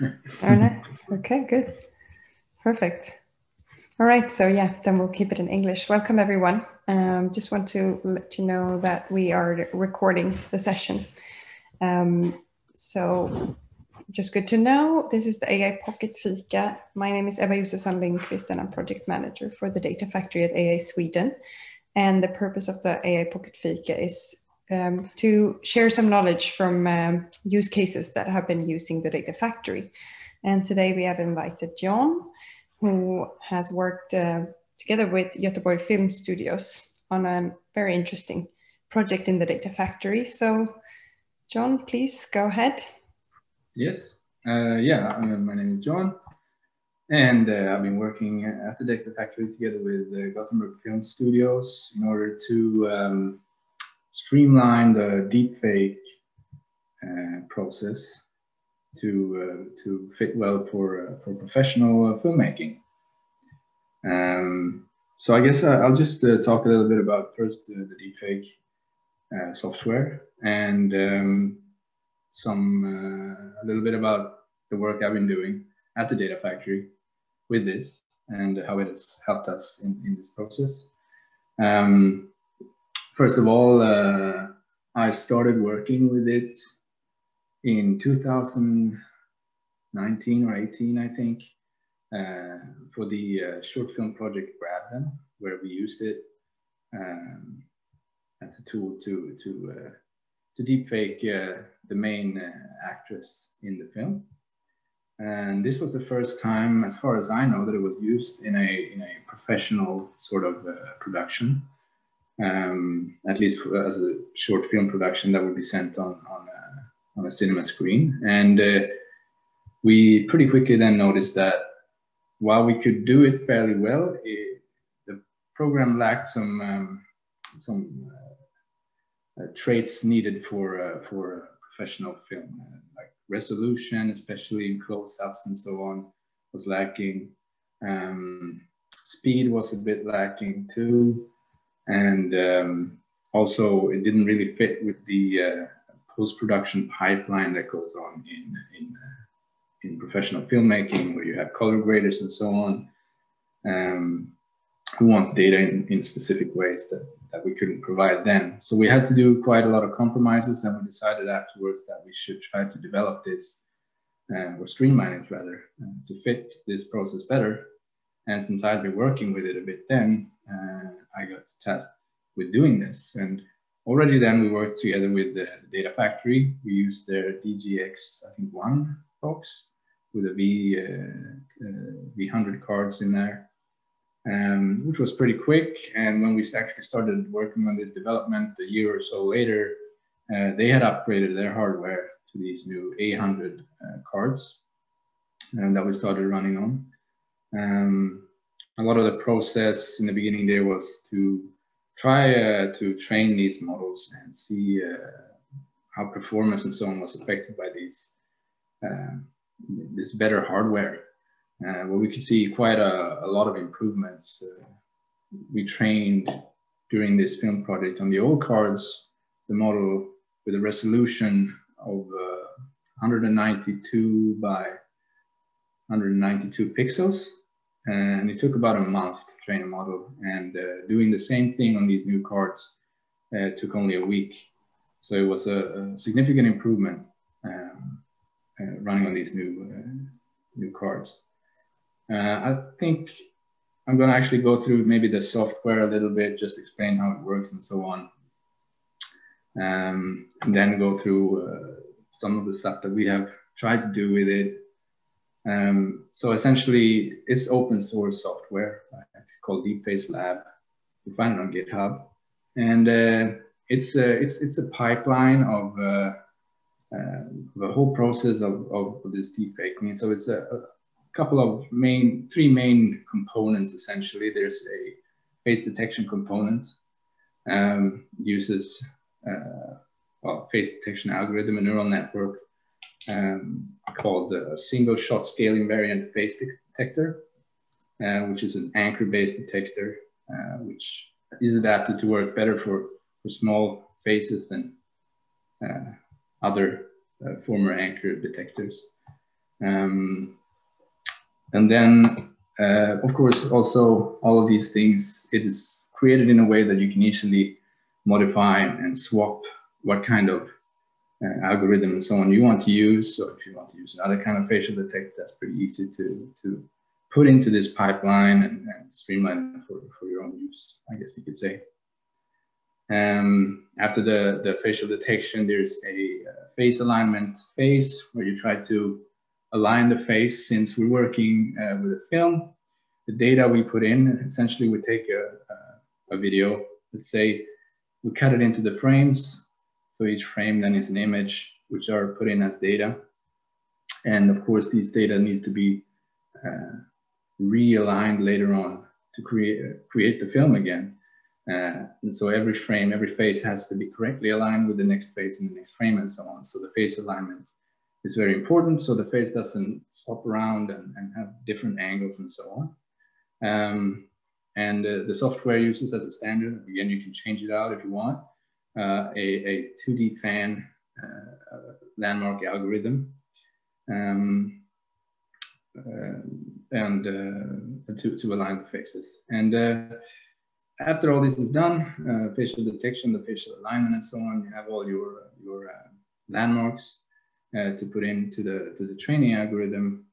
oh, nice. Okay, good. Perfect. All right, so yeah, then we'll keep it in English. Welcome, everyone. Um, just want to let you know that we are recording the session. Um, so just good to know. This is the AI POC:et Fika. My name is Eva Josefsson Lindqvist and I'm project manager for the Data Factory at AI Sweden. And the purpose of the AI POC:et Fika is um, to share some knowledge from um, use cases that have been using the Data Factory. And today we have invited John, who has worked uh, together with Göteborg Film Studios on a very interesting project in the Data Factory. So, John, please go ahead. Yes, uh, yeah, uh, my name is John, and uh, I've been working at the Data Factory together with uh, Gothenburg Film Studios in order to um, streamline the deepfake uh, process to uh, to fit well for uh, for professional uh, filmmaking. Um, so I guess I'll just talk a little bit about first the deepfake software and um, some a little bit about the work I've been doing at the Data Factory with this and how it has helped us in, in this process. Um, first of all, uh, I started working with it in 2019 or 18, I think, uh, for the uh, short film project Grab Them, where we used it um, as a tool to to uh, to deepfake uh, the main uh, actress in the film. And this was the first time, as far as I know, that it was used in a in a professional sort of production um, at least for, as a short film production that would be sent on on a, on a cinema screen. And uh, we pretty quickly then noticed that while we could do it fairly well, it, the program lacked some um, some uh, uh, traits needed for uh, for professional film, uh, like resolution, especially in close-ups and so on, was lacking. Um, speed was a bit lacking too and um, also it didn't really fit with the uh, post-production pipeline that goes on in in, uh, in professional filmmaking, where you have color graders and so on, um, who wants data in, in specific ways that, that we couldn't provide then. So we had to do quite a lot of compromises, and we decided afterwards that we should try to develop this uh, or streamline it rather uh, to fit this process better. And since I'd been working with it a bit then, uh, I got tasked with doing this. And already then we worked together with the, Data Factory. We used their DGX, I think, one box with a V, uh, uh, V100 cards in there, um, which was pretty quick. And when we actually started working on this development a year or so later, uh, they had upgraded their hardware to these new A100 uh, cards and that we started running on. Um, a lot of the process in the beginning there was to try uh, to train these models and see uh, how performance and so on was affected by these uh, this better hardware. Uh, where we could see quite a, a lot of improvements. Uh, we trained during this film project on the old cards, the model with a resolution of 192 uh, by 192 pixels and it took about a month to train a model. And uh, doing the same thing on these new cards uh, took only a week. So it was a, a significant improvement um, uh, running on these new new cards. I think I'm going to actually go through maybe the software a little bit, just explain how it works and so on. Um, and then go through uh, some of the stuff that we have tried to do with it um, so essentially, it's open source software called DeepFace Lab. You find it on GitHub, and uh, it's a it's it's a pipeline of uh, uh, the whole process of, of this mean, so it's a, a, couple of main three main components essentially. There's a face detection component, um, uses uh, well face detection algorithm, a neural network um, called a single shot scale invariant face detector, uh, which is an anchor based detector, uh, which is adapted to work better for, for small faces than uh, other uh, former anchor detectors. Um, and then, uh, of course, also all of these things, it is created in a way that you can easily modify and swap what kind of algorithm and so on you want to use. So if you want to use another kind of facial detect, that's pretty easy to, to put into this pipeline and, and streamline for, for your own use, I guess you could say. Um, after the, the facial detection, there's a uh, face alignment phase where you try to align the face since we're working uh, with a film. The data we put in, essentially we take a, a, a video, let's say we cut it into the frames. So each frame then is an image which are put in as data. And of course, these data needs to be uh, realigned later on to create, create the film again. Uh, and so every frame, every face has to be correctly aligned with the next face and the next frame and so on. So the face alignment is very important. So the face doesn't swap around and, and have different angles and so on. Um, and uh, the software uses as a standard, again, you can change it out if you want, a, a 2D FAN uh, landmark algorithm. Um, uh, and uh, to, to align the faces. And after all this is done, uh, facial detection, the facial alignment and so on, you have all your, your uh, landmarks uh, to put into the, to the training algorithm.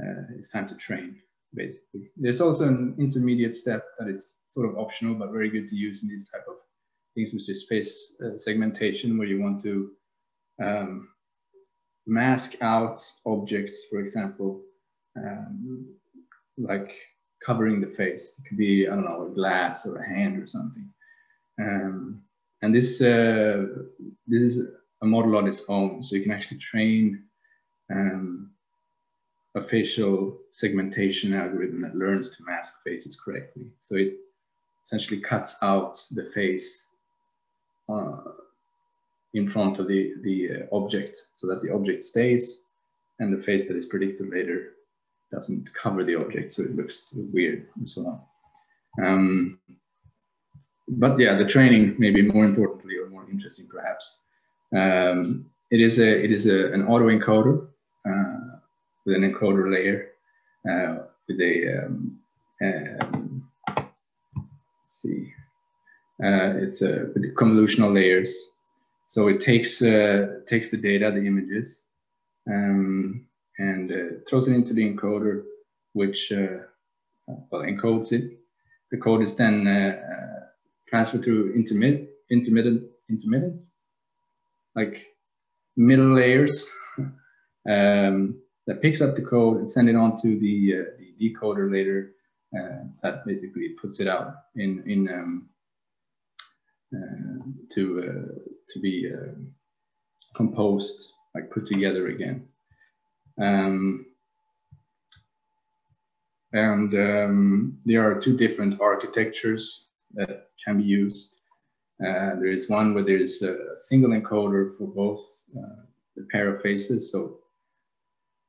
Uh, it's time to train, basically. There's also an intermediate step that is sort of optional, but very good to use in these type of things, which is face uh, segmentation, where you want to um, mask out objects, for example, um, like covering the face. It could be, I don't know, a glass or a hand or something. Um, and this, uh, this is a model on its own. So you can actually train um, a facial segmentation algorithm that learns to mask faces correctly. So it essentially cuts out the face uh, in front of the, the uh, object so that the object stays and the face that is predicted later doesn't cover the object, so it looks weird and so on. Um, but yeah, the training maybe more importantly or more interesting perhaps. Um, it is a it is a, an autoencoder uh, with an encoder layer uh, with a um, um, let's see uh, it's a with convolutional layers. So it takes uh, takes the data, the images, um, and uh, throws it into the encoder, which uh, well, encodes it. The code is then uh, transferred through intermittent, intermittent, intermittent, like middle layers um, that picks up the code and send it on to the, uh, the decoder later uh, that basically puts it out in, in um, uh, to, to be composed, like put together again. Um, and um, there are two different architectures that can be used. Uh, there is one where there is a single encoder for both uh, the pair of faces. So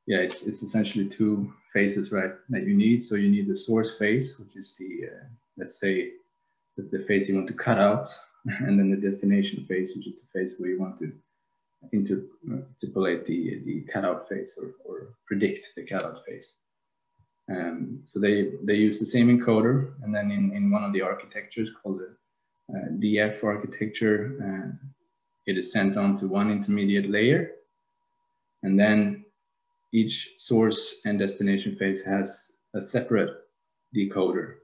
yeah, it's, it's essentially two faces, right, that you need. So you need the source face, which is the, uh, let's say, the, face you want to cut out, and then the destination face, which is the face where you want to interpolate the, the cutout face or, or predict the cutout face. Um, so they, they use the same encoder and then in, in one of the architectures called the uh, DF architecture, uh, it is sent on to one intermediate layer and then each source and destination face has a separate decoder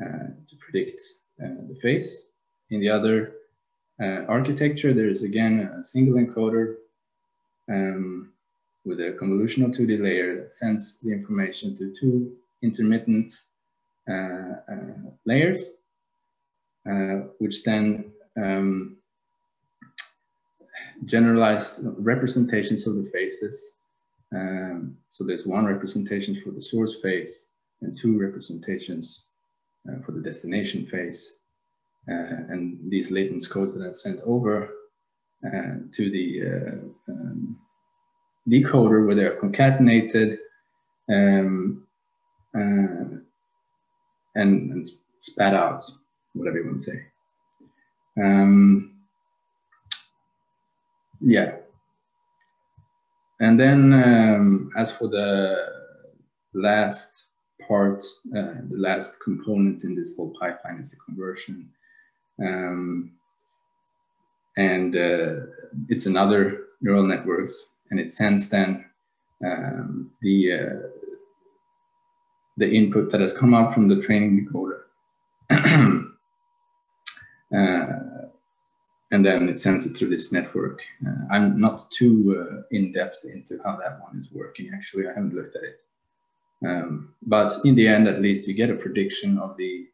uh, to predict the face. In the other uh, architecture, there is again a single encoder um, with a convolutional 2D layer that sends the information to two intermittent uh, uh, layers, uh, which then um, generalize representations of the faces. Um, so there's one representation for the source face and two representations uh, for the destination phase. Uh, and these latent codes that are sent over uh, to the uh, um, decoder where they're concatenated um, and, and, spat out, whatever you want to say. Um, yeah. and then um, as for the last part, uh, the last component in this whole pipeline is the conversion. Um, and uh, it's another neural networks and it sends then um, the uh, the input that has come out from the training decoder uh, and then it sends it through this network. Uh, I'm not too uh, in depth into how that one is working. Actually, I haven't looked at it. Um, but in the end, at least, you get a prediction of the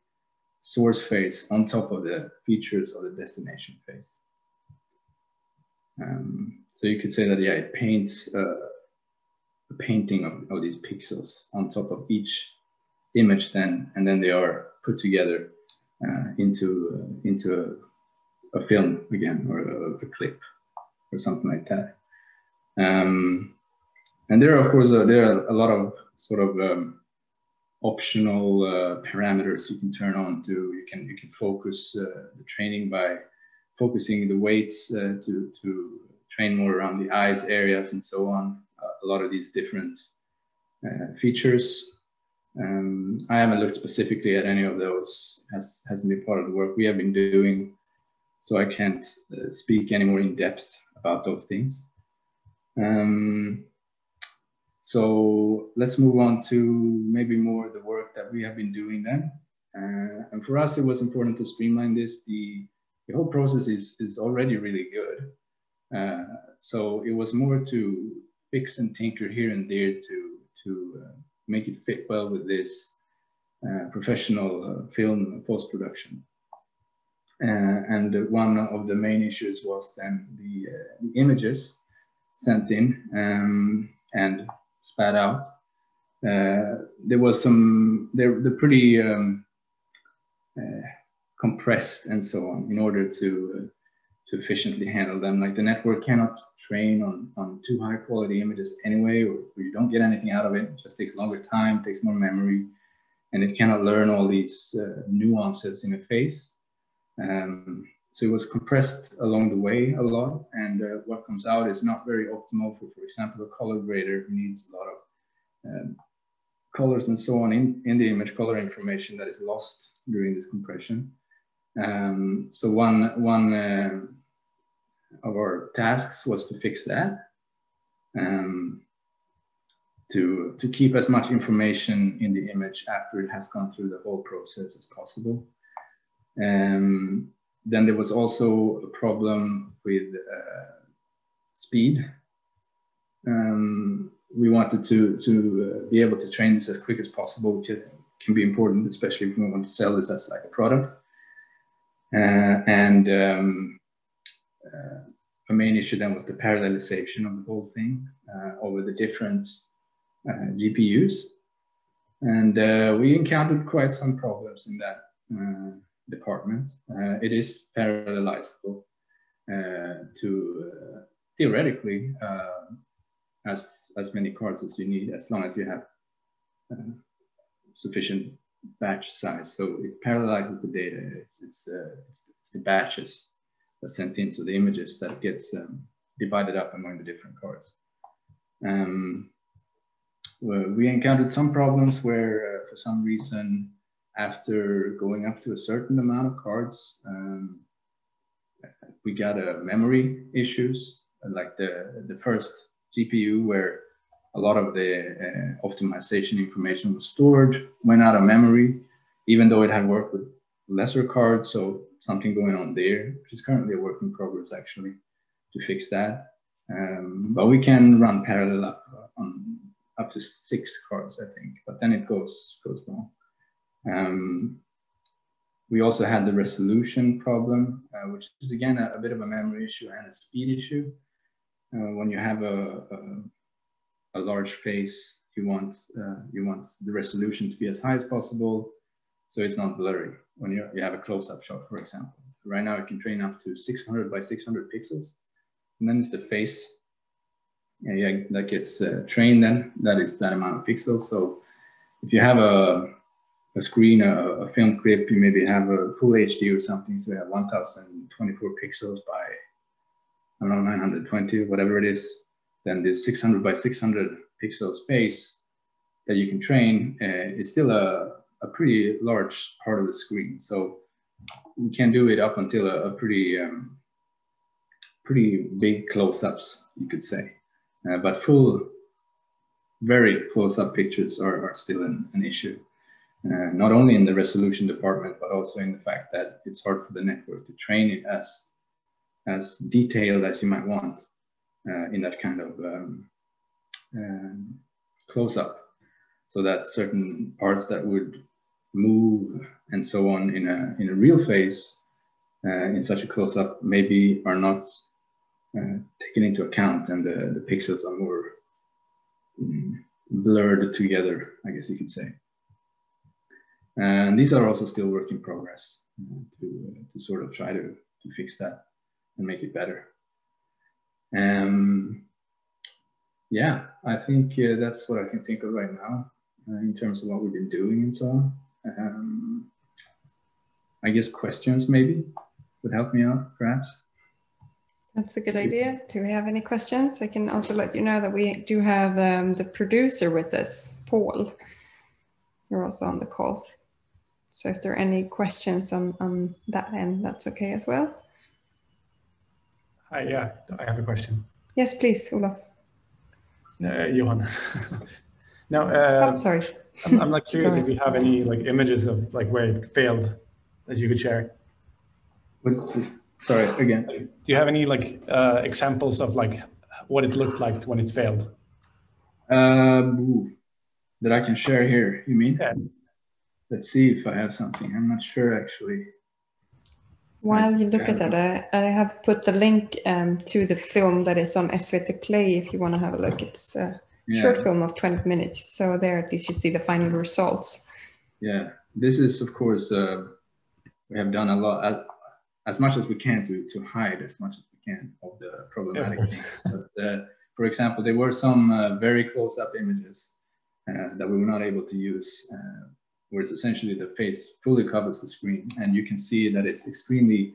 source phase on top of the features of the destination phase. Um, so you could say that, yeah, it paints uh, a painting of, of these pixels on top of each image then, and then they are put together uh, into, uh, into a, a, film again, or a, a, clip, or something like that. Um, and there are, of course, uh, there are a lot of sort of um, optional uh, parameters you can turn on to. You can you can focus uh, the training by focusing the weights uh, to to train more around the eyes areas and so on. a lot of these different features. Um, I haven't looked specifically at any of those. Has hasn't been part of the work we have been doing, so I can't uh, speak any more in depth about those things. Um, so let's move on to maybe more the work that we have been doing then. Uh, and for us, it was important to streamline this. The, the whole process is, is already really good. Uh, so it was more to fix and tinker here and there to, to uh, make it fit well with this uh, professional uh, film post-production. Uh, and one of the main issues was then the, the images sent in um, and spat out. Uh, there was some, they're, they're pretty um, uh, compressed and so on in order to, uh, to efficiently handle them. Like the network cannot train on, on too high quality images anyway, or, or you don't get anything out of it. It just takes longer time, takes more memory, and it cannot learn all these uh, nuances in a face. Um, so it was compressed along the way a lot, and uh, what comes out is not very optimal for, for example, a color grader who needs a lot of um, colors and so on in, in the image color information that is lost during this compression. Um, so one, one uh, of our tasks was to fix that, um, to, to keep as much information in the image after it has gone through the whole process as possible. Um, then there was also a problem with uh, speed. Um, we wanted to, to uh, be able to train this as quick as possible, which can be important, especially if we want to sell this as like a product. Uh, and um, uh, a main issue then was the parallelization of the whole thing uh, over the different uh, GPUs. And we encountered quite some problems in that department. Uh, it is parallelizable uh, to uh, theoretically as as many cards as you need, as long as you have sufficient batch size. So it parallelizes the data. It's it's, uh, it's, it's the batches that sent in, so the images that gets um, divided up among the different cards. Um, well, we encountered some problems where, uh, for some reason, after going up to a certain amount of cards, um, we got uh, memory issues, like the, the first GPU where a lot of the uh, optimization information was stored, went out of memory, even though it had worked with lesser cards. So something going on there, which is currently a work in progress actually to fix that. Um, but we can run parallel up on up to six cards, I think, but then it goes goes wrong. Um, we also had the resolution problem, uh, which is again a, a, bit of a memory issue and a speed issue. Uh, when you have a, a, a, large face, you want uh, you want the resolution to be as high as possible, so it's not blurry. When you you have a close-up shot, for example, right now it can train up to 600 by 600 pixels, and then it's the face. Yeah, yeah that gets uh, trained. Then that is that amount of pixels. So if you have a a screen, a, a, film clip, you maybe have a full HD or something, so you have 1024 pixels by, I don't know, 920, whatever it is. then this 600 by 600 pixel space that you can train uh, is still a, a pretty large part of the screen. So we can do it up until a, a pretty um, pretty big close-ups, you could say. Uh, but full, very close-up pictures are, are still an, an issue. Uh, not only in the resolution department, but also in the fact that it's hard for the network to train it as, as detailed as you might want uh, in that kind of um, um, close-up. So that certain parts that would move and so on in a, in a real phase uh, in such a close-up maybe are not uh, taken into account and the, the pixels are more um, blurred together, I guess you could say. And these are also still work in progress to, to sort of try to, to fix that and make it better. Um, yeah, I think uh, that's what I can think of right now uh, in terms of what we've been doing and so on. Um, I guess questions maybe would help me out, perhaps. That's a good idea. Do we have any questions? I can also let you know that we do have um, the producer with us, Paul. You're also on the call. So if there are any questions on, on that end, that's okay as well. Hi, yeah, I have a question. Yes, please, Olaf. Uh, Johan. now, uh, oh, sorry. I'm, sorry. I'm like curious if you have any like images of like where it failed that you could share. Sorry, again. Do you have any like uh, examples of like what it looked like when it failed? Uh, that I can share here, you mean? Yeah. Let's see if I have something. I'm not sure actually. While you look at that, I, I have put the link um, to the film that is on SVT Play if you want to have a look. It's a yeah. short film of 20 minutes. So there at least you see the final results. Yeah, this is of course, uh, we have done a lot, as much as we can to, to hide as much as we can of the problematic yeah. things. But uh, for example, there were some uh, very close up images uh, that we were not able to use, where it's essentially the face fully covers the screen. And you can see that it's extremely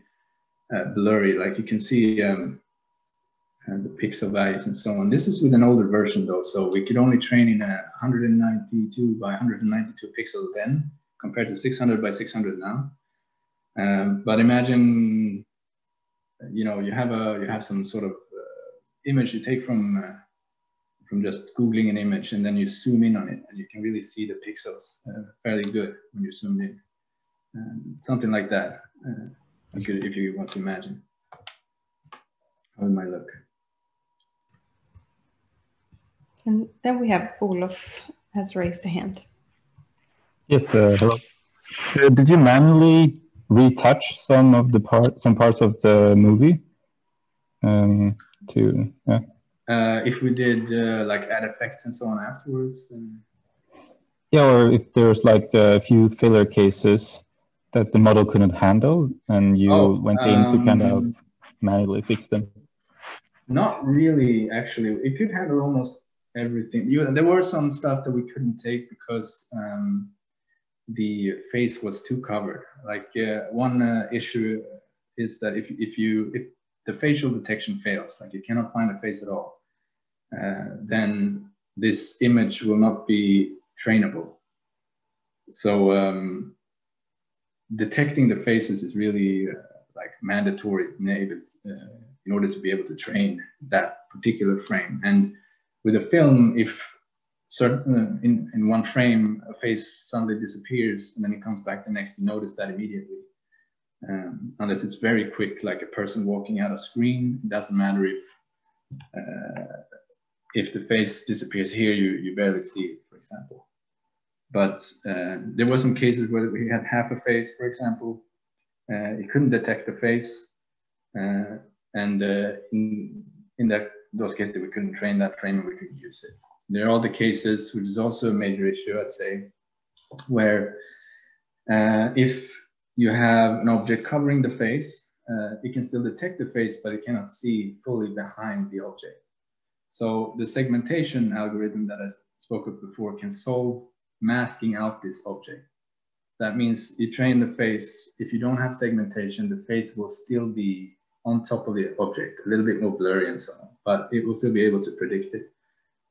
uh, blurry. Like you can see um, uh, the pixel values and so on. This is with an older version though, so we could only train in a 192 by 192 pixels then compared to 600 by 600 now. Um, but imagine, you know, you have a you have some sort of uh, image you take from uh, from just googling an image, and then you zoom in on it, and you can really see the pixels uh, fairly good when you zoom in. Um, something like that, uh, if, you, if you want to imagine how it might look. And then we have Olaf has raised a hand. Yes, uh, hello. Uh, did you manually retouch some of the part, some parts of the movie. Um, to yeah. Uh, if we did uh, like add effects and so on afterwards. Then... Yeah, or if there's like a few filler cases that the model couldn't handle, and you oh, went in to kind of um, manually fix them. Not really, actually. It could handle almost everything. You, there were some stuff that we couldn't take because um, the face was too covered. Like uh, one uh, issue is that if, if you if the facial detection fails, like you cannot find a face at all, then this image will not be trainable. So um, detecting the faces is really uh, like mandatory enabled uh, in order to be able to train that particular frame. And with a film, if certain uh, in, in one frame a face suddenly disappears and then it comes back the next you notice that immediately um, unless it's very quick like a person walking out of screen it doesn't matter if uh, if the face disappears here you, you barely see it for example. But uh, there were some cases where we had half a face for example. Uh, it couldn't detect the face. Uh, and uh, in, in that those cases we couldn't train that frame and we couldn't use it. There are other cases, which is also a major issue, I'd say, where uh, if you have an object covering the face, uh, it can still detect the face, but it cannot see fully behind the object. So the segmentation algorithm that I spoke of before can solve masking out this object. That means you train the face, if you don't have segmentation, the face will still be on top of the object, a little bit more blurry and so on, but it will still be able to predict it.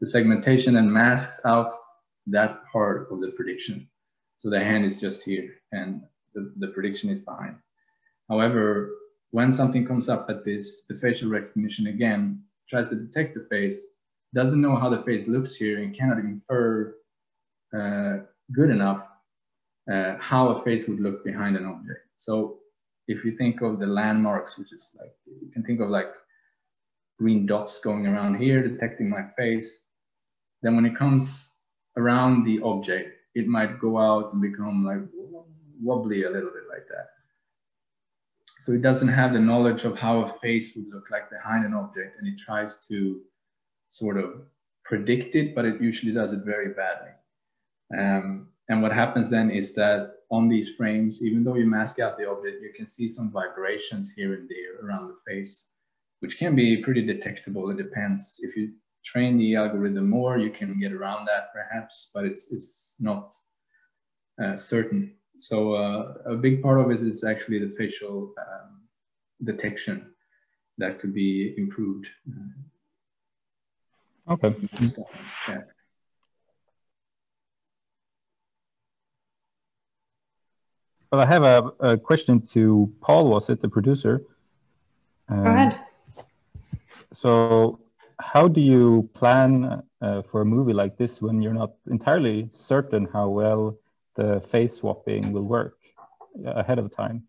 The segmentation then masks out that part of the prediction. So the hand is just here and the, the prediction is behind. However, when something comes up at this, the facial recognition again tries to detect the face, doesn't know how the face looks here and cannot infer uh, good enough uh, how a face would look behind an object. So if you think of the landmarks, which is like, you can think of like green dots going around here, detecting my face. Then when it comes around the object, it might go out and become like wobbly a little bit like that. So it doesn't have the knowledge of how a face would look like behind an object, and it tries to sort of predict it, but it usually does it very badly. Um, and what happens then is that on these frames, even though you mask out the object, you can see some vibrations here and there around the face, which can be pretty detectable. It depends. If you train the algorithm more, you can get around that perhaps, but it's, it's not uh, certain. So uh, a big part of it is actually the facial um, detection that could be improved. Okay. Yeah. Well, I have a, a question to Paul, was it the producer? Um, Go ahead. So, how do you plan uh, for a movie like this when you're not entirely certain how well the face swapping will work uh, ahead of time?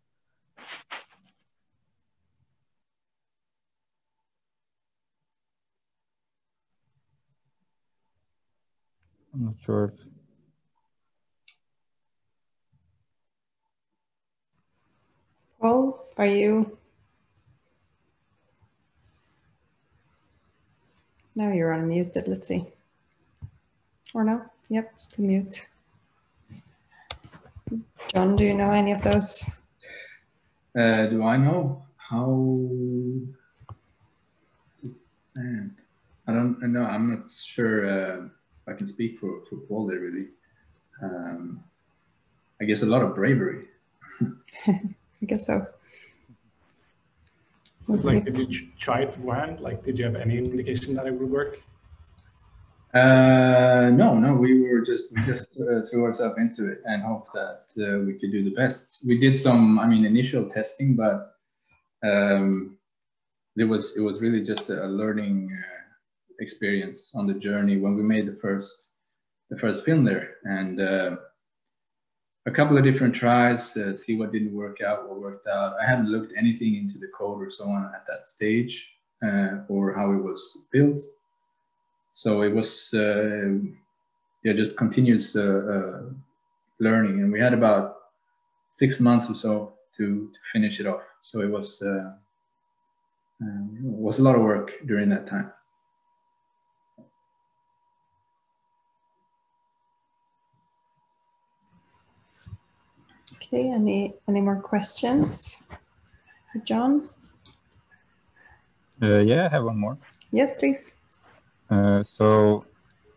I'm not sure if Paul, are you? Now you're unmuted. Let's see. Or no? Yep, still mute. John, do you know any of those? Uh, do I know how? Man, I don't know. I'm not sure uh, I can speak for for Paul there really. Um, I guess a lot of bravery. I guess so. Let's like, see. did you try it beforehand? Like, did you have any indication that it would work? Uh, no, no, we were just we just uh, threw ourselves into it and hoped that uh, we could do the best. We did some, I mean, initial testing, but um, it was it was really just a learning uh, experience on the journey when we made the first the first film there, and uh, a couple of different tries to see what didn't work out, what worked out. I hadn't looked anything into the code or so on at that stage or how it was built. So it was, uh, yeah, just continuous uh, uh, learning. And we had about six months or so to, to finish it off. So it was, uh, um, was a lot of work during that time. Okay, any any more questions for John? Uh, yeah, I have one more. Yes, please. Uh, so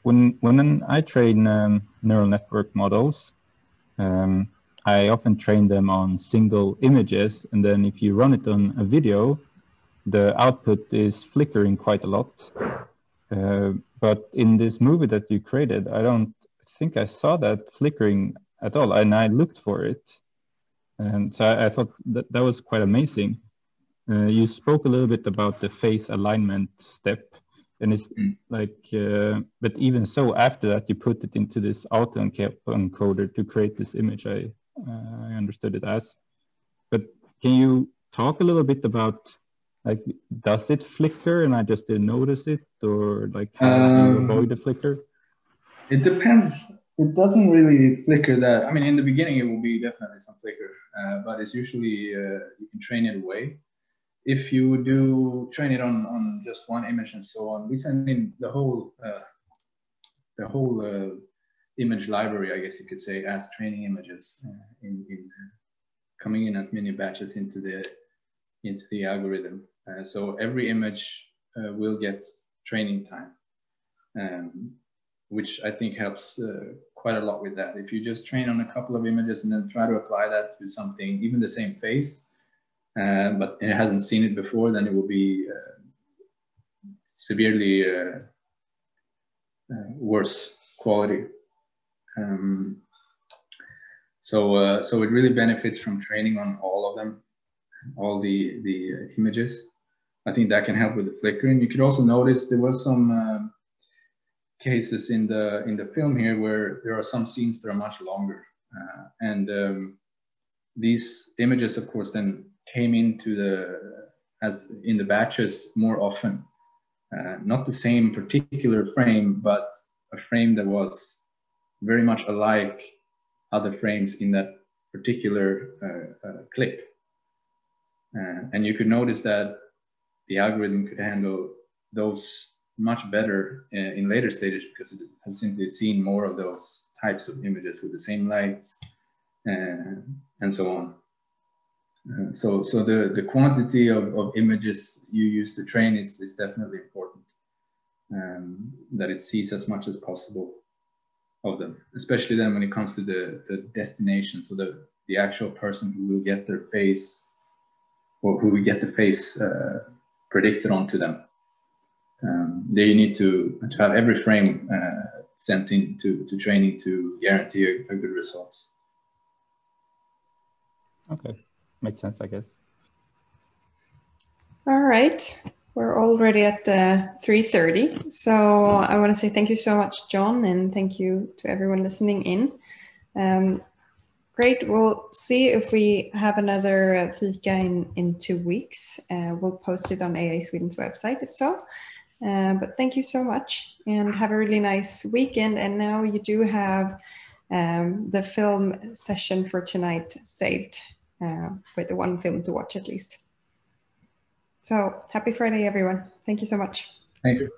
when when I train um, neural network models, um, I often train them on single images, and then if you run it on a video, the output is flickering quite a lot. Uh, but in this movie that you created, I don't think I saw that flickering at all, and I looked for it, and so I, I thought that that was quite amazing. Uh, you spoke a little bit about the face alignment step, and it's mm. like, uh, but even so, after that, you put it into this auto encoder to create this image. I uh, I understood it as. But can you talk a little bit about like does it flicker and I just didn't notice it, or like how um, do you um, avoid the flicker? It depends it doesn't really flicker that. I mean, in the beginning, it will be definitely some flicker, uh, but it's usually uh, you can train it away. If you do train it on, on just one image and so on, we send in the whole uh, the whole uh, image library, I guess you could say, as training images uh, in, in coming in as many batches into the into the algorithm. Uh, so every image will get training time. Um, which I think helps uh, quite a lot with that. If you just train on a couple of images and then try to apply that to something, even the same face, uh, but it hasn't seen it before, then it will be uh, severely uh, uh, worse quality. Um, so, so it really benefits from training on all of them, all the the images. I think that can help with the flickering. You could also notice there was some cases in the in the film here where there are some scenes that are much longer, uh, and um, these images, of course, then came into the as in the batches more often. Uh, not the same particular frame, but a frame that was very much alike other frames in that particular uh, uh, clip. Uh, and you could notice that the algorithm could handle those much better uh, in later stages because it has simply seen more of those types of images with the same lights uh, and so on. Uh, so, so the, the quantity of, of images you use to train is, is definitely important. Um, that it sees as much as possible of them, especially then when it comes to the, the destination. So the, the actual person who will get their face or who will get the face uh, predicted onto them. Um, they need to, to have every frame uh, sent in to, to training to guarantee a, a good results. Okay, makes sense, I guess. All right, we're already at uh, 3.30. So I want to say thank you so much, John, and thank you to everyone listening in. Um, great, we'll see if we have another uh, Fika in, in two weeks. Uh, we'll post it on AI Sweden's website if so. Uh, but thank you so much and have a really nice weekend. And now you do have um, the film session for tonight saved uh, with the one film to watch at least. So happy Friday, everyone. Thank you so much. Thank you.